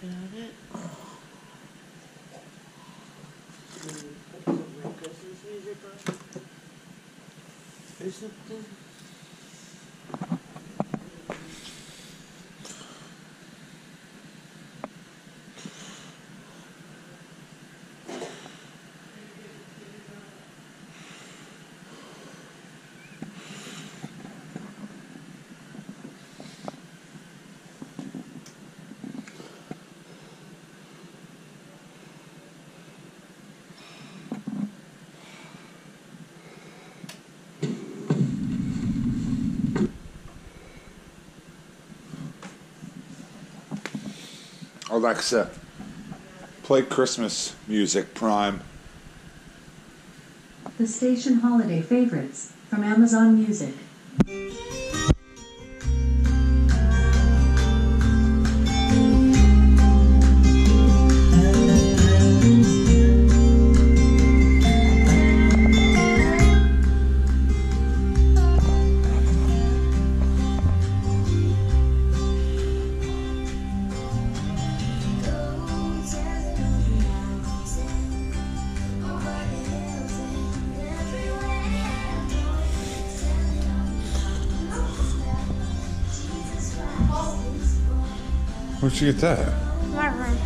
got it. Mm, put Alexa, play Christmas music, Prime. The station holiday favorites from Amazon Music. Where'd you get that? My room.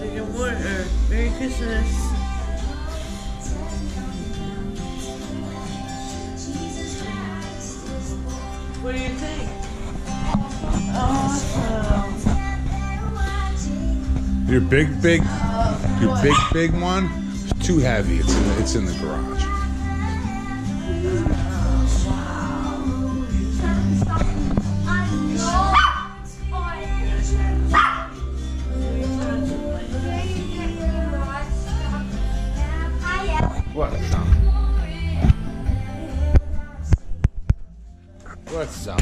Like a Merry Christmas. What do you think? Awesome. Your big, big, your big, big one. It's too heavy. It's in the, it's in the garage. What's up? What's up?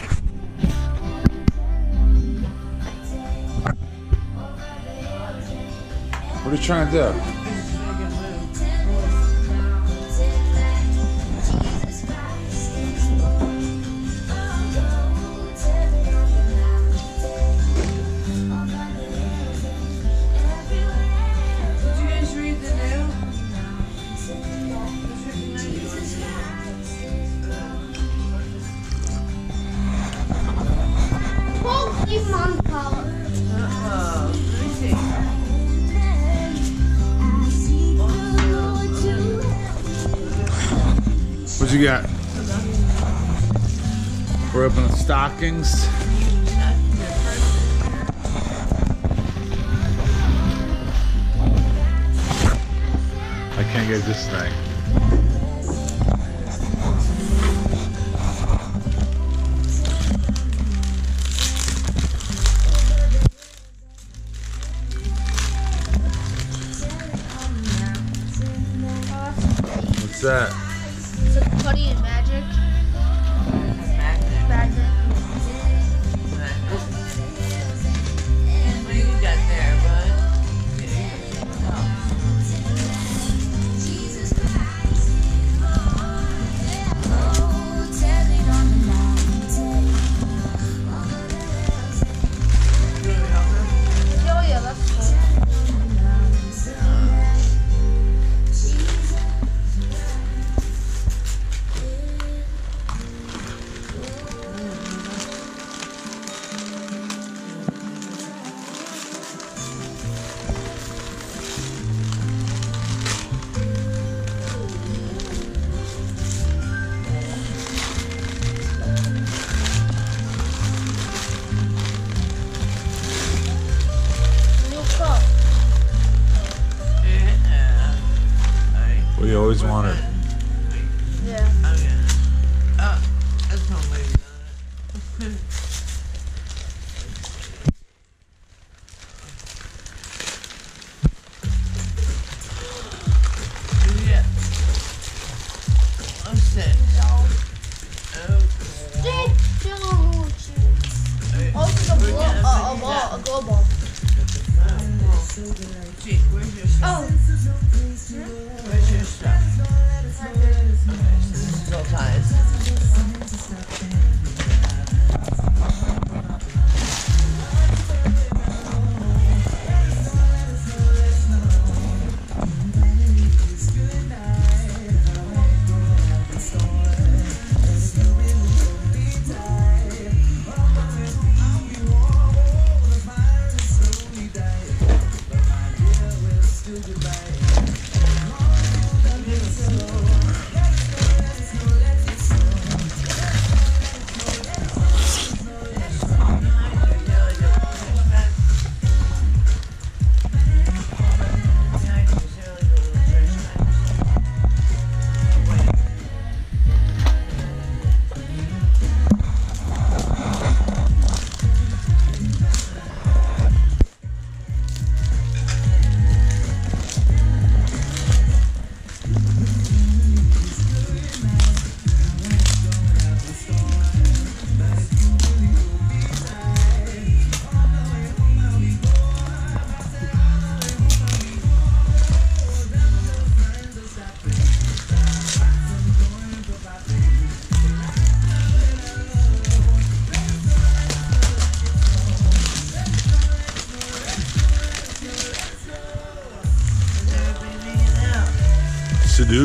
What are you trying to do? You got? We're opening stockings. I can't get this thing. What's that? Always wanted. Yeah. Oh, yeah. Oh, that's one way to it. Yeah. I'm Oh,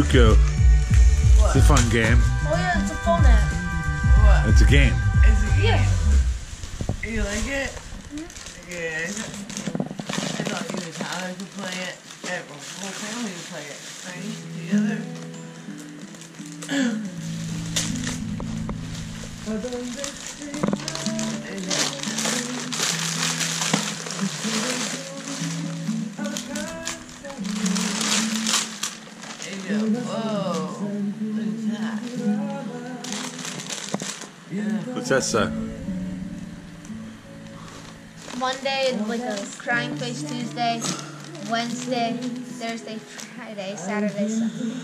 Sudoku. It's a fun game. Oh yeah, it's a fun app. What? It's a game. Is it Yeah. You like it? Mm-hmm. Yeah. I thought, I thought you and Tyler could play it. Yeah, the whole family could play it. Right? Together. Whoa. Look What's that say? Monday is like a crying face Tuesday, Wednesday, Thursday, Friday, Saturday, Sunday.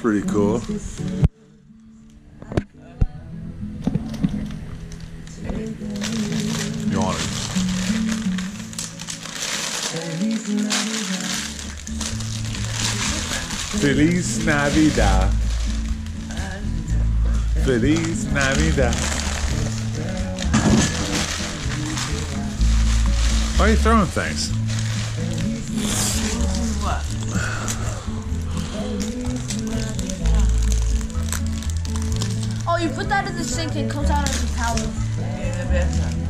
Pretty cool. Feliz Navidad. Feliz Navidad. Why are you throwing things? Oh, you put that in the sink and it comes out as a towel. In the bathtub.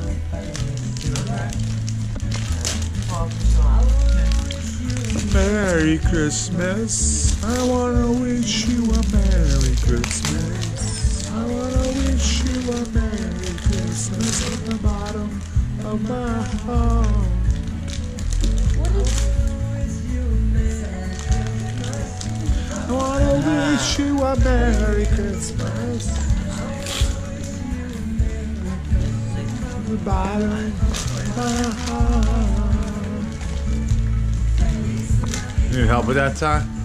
Fall for sure. Merry Christmas. I wanna wish you a Merry Christmas. I wanna wish you a Merry Christmas from the bottom of my heart. What is I wanna wish you a Merry Christmas. From the bottom of my heart. You need help with that, Ty?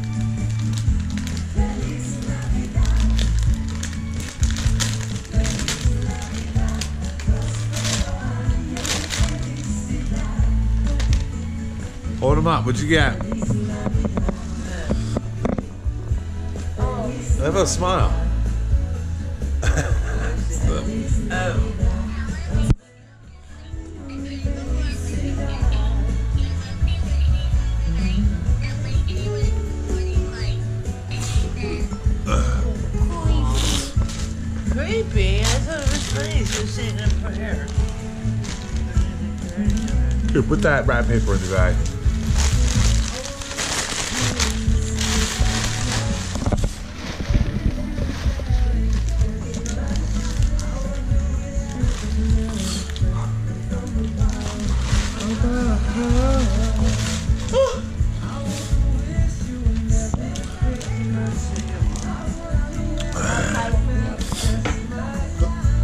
Hold him up. What'd you get? Have a smile. Creepy. I thought it was funny. She was saying a prayer. Here, put that wrap paper in the bag.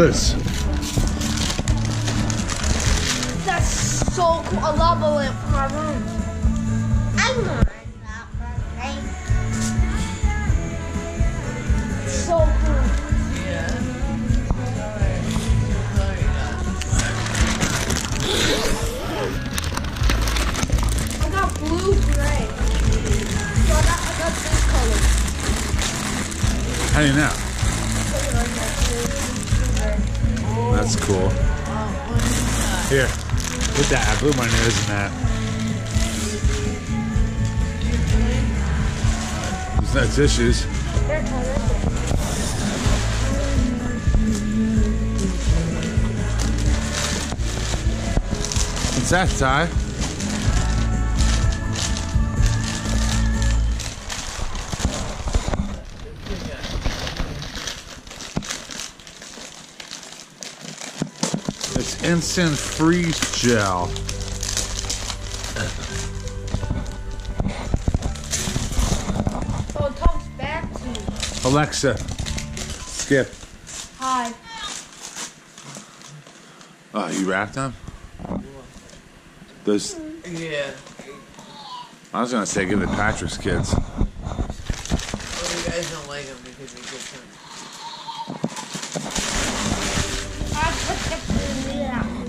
this? That's so cool. A lava lamp for my room. I want So cool. Yeah. I got blue gray. So I got, I got this color. How do you know? Blew my nose in that. There's no tissues. What's that, Ty? Instant freeze gel. So it talks back to you. Alexa, skip. Hi. Oh, you wrapped them? Those. Yeah. I was gonna say give it to Patrick's kids. Well, you guys don't like them because they get some Kẹp.